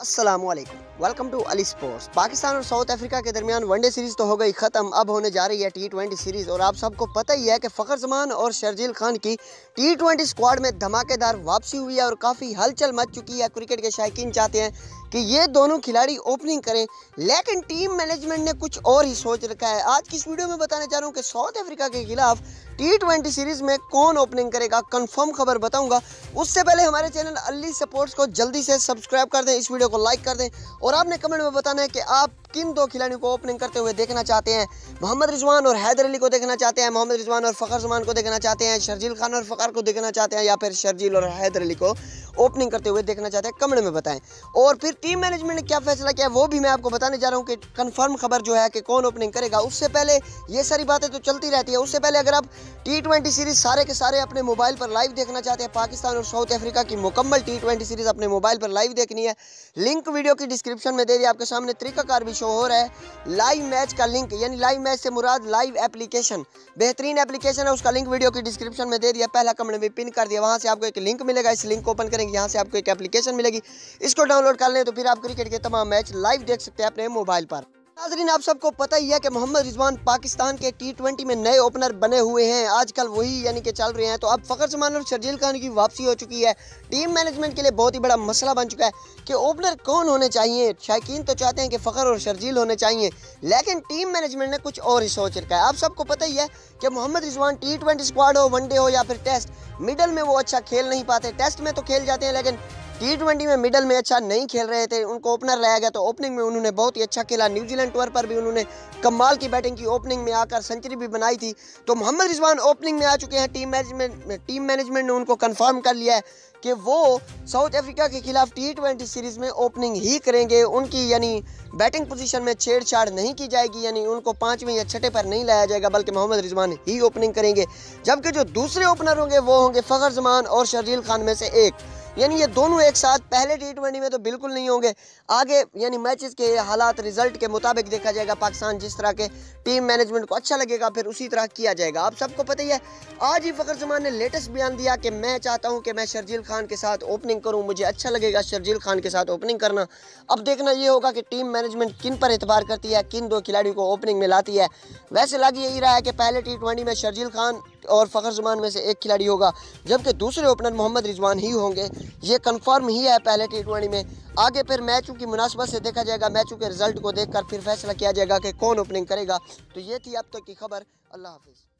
Aslam welcome to Ali sports Pakistan और South Africa के दरमियान वनडे सीरीज़ तो हो गई ख़त्म। अब होने जा रही है टी ट्वेंटी सीरीज़ और आप सबको पता ही है कि फ़खर जमान और शर्जील खान की टी ट्वेंटी स्क्वाड में धमाकेदार वापसी हुई है और काफ़ी हलचल मच चुकी है। क्रिकेट के शायकीन चाहते हैं कि ये दोनों खिलाड़ी ओपनिंग करें। लेकिन टीम मैनेजमेंट ने कुछ और ही सोच रखा है। आज की इस वीडियो में बताने जा रहा हूँ कि साउथ अफ्रीका के खिलाफ टी ट्वेंटी सीरीज़ में कौन ओपनिंग करेगा कंफर्म खबर बताऊँगा। उससे पहले हमारे चैनल अली सपोर्ट्स को जल्दी से सब्सक्राइब कर दें, इस वीडियो को लाइक कर दें। और आपने कमेंट में बताना है कि आप किन दो खिलाड़ियों को ओपनिंग करते हुए देखना चाहते हैं? मोहम्मद रिजवान और हैदर अली को देखना चाहते हैं, मोहम्मद रिजवान और फ़खर जमान को देखना चाहते हैं, शर्जील खान और फ़खर को देखना चाहते हैं, या फिर शर्जील और हैदर अली को ओपनिंग करते हुए देखना चाहते हैं? कमेंट में बताएँ। और फिर टीम मैनेजमेंट ने क्या फैसला किया वो भी मैं आपको बताने जा रहा हूँ कि कन्फर्म खबर जो है कि कौन ओपनिंग करेगा। उससे पहले ये सारी बातें तो चलती रहती है। उससे पहले अगर आप टी सीरीज़ सारे के सारे अपने मोबाइल पर लाइव देखना चाहते हैं, पाकिस्तान और साउथ अफ्रीका की मुकम्मल टी सीरीज़ अपने मोबाइल पर लाइव देखनी है। लिंक वीडियो की डिस्क्रिप्शन में दे दिया आपके सामने तरीकाकार भी शो हो रहा है। लाइव मैच का लिंक यानी लाइव मैच से मुराद लाइव एप्लीकेशन बेहतरीन एप्लीकेशन है, उसका लिंक वीडियो की डिस्क्रिप्शन में दे दिया। पहला कमेंट में पिन कर दिया। वहाँ से आपको एक लिंक मिलेगा। इस लिंक को ओपन करेंगे। यहाँ से आपको एक एप्लीकेशन मिलेगी। इसको डाउनलोड कर लें तो फिर आप क्रिकेट के तमाम मैच लाइव देख सकते हैं अपने मोबाइल पर। नाजरीन, आप सबको पता ही है कि मोहम्मद रिजवान पाकिस्तान के टी ट्वेंटी में नए ओपनर बने हुए हैं। आजकल वही यानी कि चल रहे हैं। तो अब फ़खर जमान और शर्जील खान की वापसी हो चुकी है। टीम मैनेजमेंट के लिए बहुत ही बड़ा मसला बन चुका है कि ओपनर कौन होने चाहिए। शायकीन तो चाहते हैं कि फ़खर और शर्जील होने चाहिए, लेकिन टीम मैनेजमेंट ने कुछ और ही सोच रखा है। आप सबको पता ही है कि Mohammad Rizwan T twenty squad हो वनडे हो या फिर टेस्ट मिडल में वो अच्छा खेल नहीं पाते। टेस्ट में तो खेल जाते हैं, लेकिन टी ट्वेंटी में मिडल में अच्छा नहीं खेल रहे थे, उनको ओपनर लाया गया तो ओपनिंग में उन्होंने बहुत ही अच्छा खेला। न्यूजीलैंड टूर पर भी उन्होंने कमाल की बैटिंग की ओपनिंग में आकर सेंचुरी भी बनाई थी। तो मोहम्मद रिजवान ओपनिंग में आ चुके हैं। टीम मैनेजमेंट टीम मैनेजमेंट ने उनको कंफर्म कर लिया है कि वो साउथ अफ्रीका के खिलाफ टी ट्वेंटी सीरीज़ में ओपनिंग ही करेंगे। उनकी यानी बैटिंग पोजीशन में छेड़छाड़ नहीं की जाएगी, यानी उनको पाँचवें या छठे पर नहीं लाया जाएगा, बल्कि मोहम्मद रिजवान ही ओपनिंग करेंगे। जबकि जो दूसरे ओपनर होंगे, वो होंगे फ़खर जमान और शर्जील खान में से एक। यानी ये दोनों एक साथ पहले टी ट्वेंटी में तो बिल्कुल नहीं होंगे। आगे, यानी मैचेस के हालात रिज़ल्ट के मुताबिक देखा जाएगा पाकिस्तान जिस तरह के टीम मैनेजमेंट को अच्छा लगेगा, फिर उसी तरह किया जाएगा। आप सबको पता ही है, आज ही फ़खर जमान ने लेटेस्ट बयान दिया कि मैं चाहता हूँ कि मैं शर्जील खान के साथ ओपनिंग करूँ। मुझे अच्छा लगेगा शर्जील खान के साथ ओपनिंग करना। अब देखना ये होगा कि टीम मैनेजमेंट किन पर एतबार करती है, किन दो खिलाड़ियों को ओपनिंग में लाती है। वैसे लग यही रहा है कि पहले टी में शर्जील खान और फ़खर जमान में से एक खिलाड़ी होगा, जबकि दूसरे ओपनर मोहम्मद रिजवान ही होंगे। ये कन्फर्म ही है पहले टी ट्वेंटी में। आगे फिर मैचों की मुनासबत से देखा जाएगा, मैचों के रिज़ल्ट को देखकर फिर फैसला किया जाएगा कि कौन ओपनिंग करेगा। तो ये थी अब तक की खबर। अल्लाह हाफिज़।